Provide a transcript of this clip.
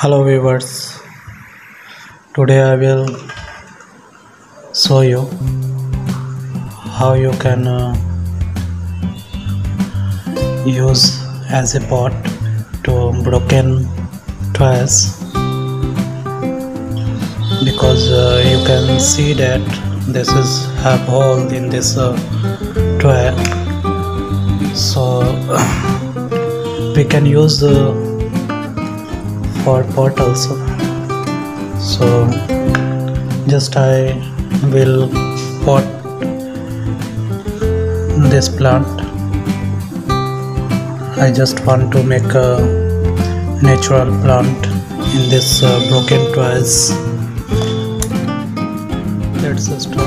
hello viewers. Today i will show you how you can uh, use as a pot to broken toys because uh, you can see that this is have hole in this uh, so we can use the for pot also. So just i will pot this plant. I just want to make a natural plant in this uh, broken toys let's start